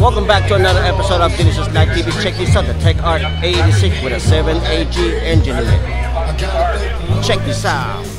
Welcome back to another episode of Delicious Life TV. Check this out, the Tech Art AE86 with a 7 AG engine in it. Check this out.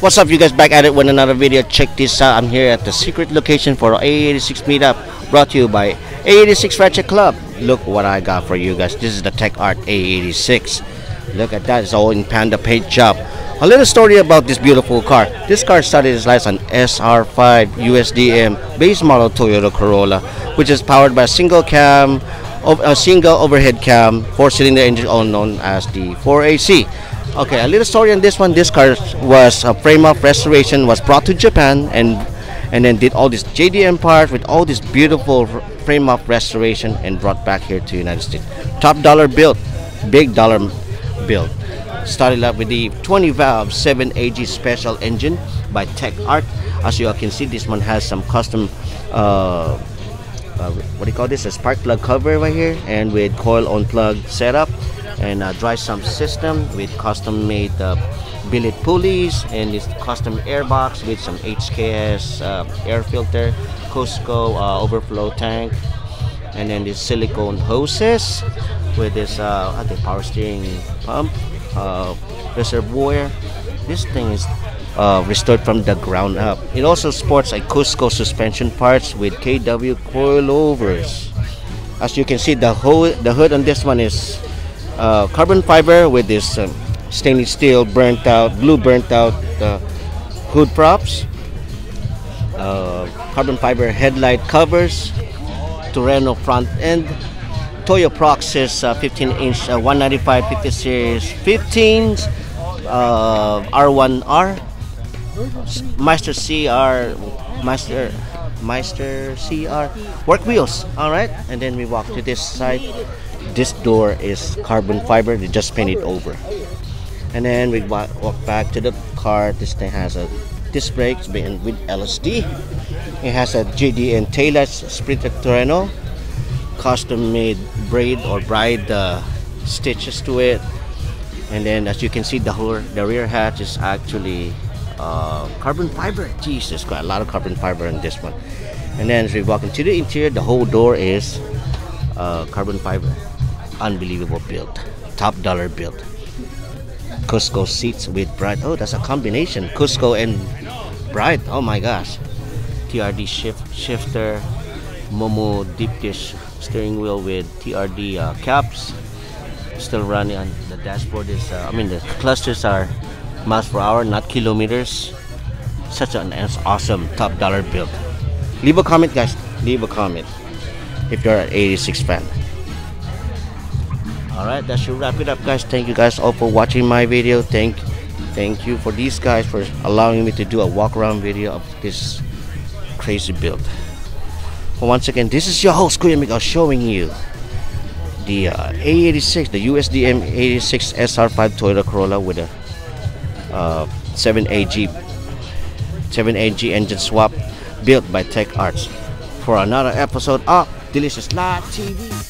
What's up you guys back at it with another video. Check this out. I'm here at the secret location for AE86 meetup brought to you by AE86 Ratchet Club. Look what I got for you guys. This is the Tech Art AE86 look at that. It's all in panda paint job. A little story about this beautiful car. This car started its life on SR5 USDM base model Toyota Corolla which is powered by a single cam a single overhead cam four cylinder engine all known as the 4AC Okay, a little story on this one. This car was a frame up restoration was brought to Japan and and then did all this JDM part with all this beautiful frame up restoration and brought back here to United States. Top dollar built, big dollar built. Started up with the 20 valve 7 AG special engine by Tech Art. As you all can see, this one has some custom uh, uh, what do you call this? A spark plug cover right here, and with coil on plug setup and a dry sump system with custom made uh, billet pulleys and this custom airbox with some HKS uh, air filter Cusco uh, overflow tank and then this silicone hoses with this uh, think power steering pump uh, reservoir this thing is uh, restored from the ground up. It also sports a Cusco suspension parts with KW coilovers. As you can see the whole the hood on this one is uh, carbon fiber with this um, stainless steel burnt out, blue burnt out uh, hood props, uh, carbon fiber headlight covers, Toreno front end, Toyo Proxes uh, 15 inch uh, 195 50 series 15s, uh, R1R, Master CR, Master Meister CR work wheels. All right. And then we walk to this side. This door is carbon fiber. They just paint it over. And then we walk, back to the car. This thing has a disc brakes being with LSD it has a JDM tailless Sprinter Toreno custom made braid or bride uh, stitches to it. And then as you can see the whole the rear hatch is actually uh, carbon fiber. Jesus got a lot of carbon fiber in this one. And then as we walk into the interior the whole door is uh, carbon fiber. Unbelievable build. Top dollar build. Cusco seats with Bride. oh that's a combination. Cusco and Bride oh my gosh. TRD shift shifter Momo deep dish steering wheel with TRD uh, caps. Still running on the dashboard is uh, I mean the clusters are miles per hour not kilometers. Such an awesome top dollar build leave a comment guys. Leave a comment if you're an 86 fan. All right that should wrap it up guys. Thank you guys all for watching my video. Thank thank you for these guys for allowing me to do a walk around video of this crazy build. Well, once again this is your host Kuya Miguel showing you the uh, AE86 the USDM 86 SR5 Toyota Corolla with a Uh, 7AG 7AG engine swap built by Tec-Arts. For another episode of Delicious Life TV